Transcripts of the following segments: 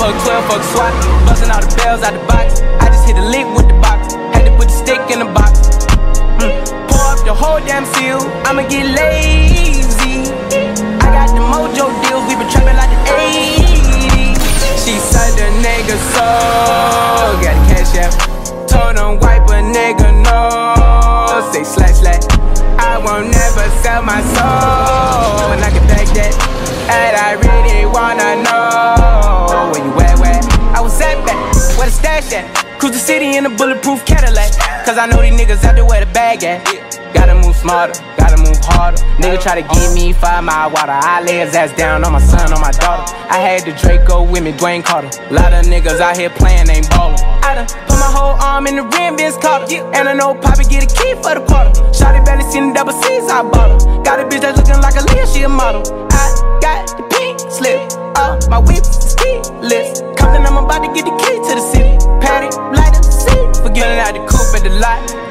fuck 12, fuck SWAT. Busting all the bells out the box. I just hit a lick with the box. Had to put the stick in the box. Mm. Pour up the whole damn seal. I'ma get lazy. I got the mojo deals. We been trapping like the 80s. She said the nigga soul. Got the cash out. Told him wipe a nigga no. Say slash slash. I won't never sell my soul. And I can back that. And I really wanna know where you at, where? I was at back, where the stash at? Cruise the city in a bulletproof Cadillac. Cause I know these niggas out there where the bag at. Gotta move smarter, move harder. Nigga try to give me five mile water. I lay his ass down on my son, on my daughter. I had the Draco with me, Dwayne Carter. Lot of niggas out here playing, ain't ballin'. I done put my whole arm in the rim, Vince Carter. And I know Poppy get a key for the quarter. Shotty barely seen the double C's, I bought her. Got a bitch that's looking like a Leah, she a model. I got the pink slip, uh, my whip is keyless. Compton, I'm about to get the key to the city. Patty, light up seat. Forgetting out the coupe at the lot.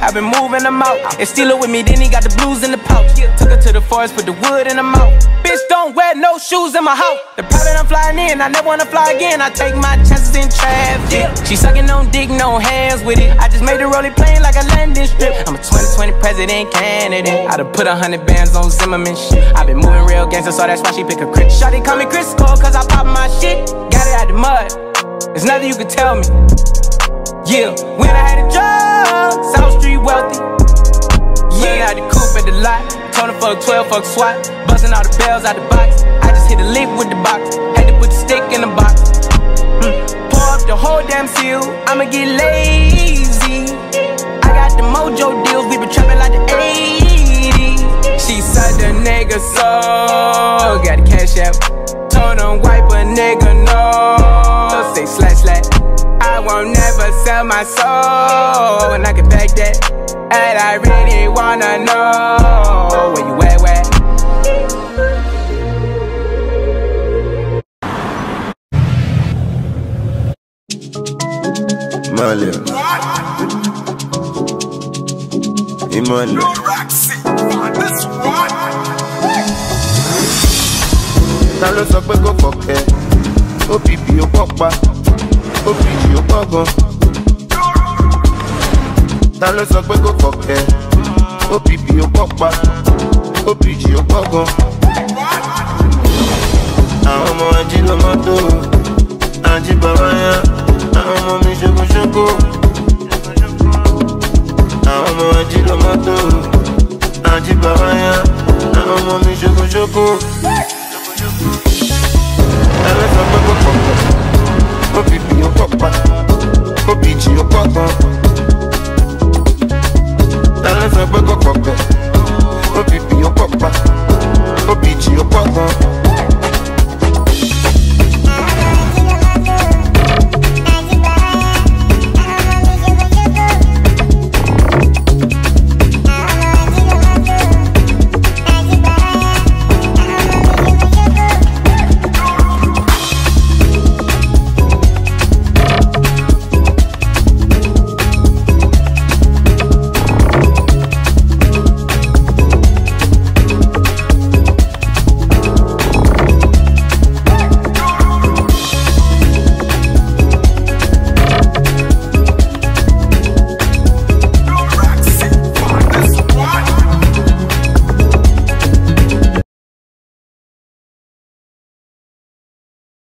I've been moving them out. And steal it with me, then he got the blues in the pouch. Took her to the forest, put the wood in the mouth. Bitch, don't wear no shoes in my house. The private I'm flying in, I never wanna fly again. I take my chances in traffic. She sucking on dick, no hands with it. I just made the rolling plane like a landing strip. I'm a 2020 president candidate. I done put a hundred bands on Zimmerman shit. I been moving real gangster, so that's why she pick a crit. Shawty call me Chris Cole, cause I pop my shit. Got it out the mud. There's nothing you can tell me. Yeah, when I had a job, South Street wealthy. Yeah, had the coupe at the lot. Told her fuck 12, fuck SWAT. Busting all the bells out the box. I just hit a lick with the box. Had to put the stick in the box. Mm. Pour up the whole damn seal. I'ma get lazy. I got the mojo deals. We been trapping like the 80s. She said the nigga so got the cash out. Told him wipe a nigga no. Say slash slash. I won't never sell my soul, and I can back that. And I really wanna know where you at, where? Ìmọ̀lẹ̀ ìmọ̀lẹ̀ ta ló sọ pé kò fọ̀kẹ́? OPP ó pọ̀ pa. OPG ó pọ̀ gan. Ta ló sọ pé kò fọ̀kẹ́? OPP ó pọ̀ pa. OPG ó pọ̀ gan. Àwọn ọmọ ají ló àwọn ọmọ mi ṣokoṣoko. Àwọn ọmọ ají ló àwọn ọmọ mi ṣokoṣoko.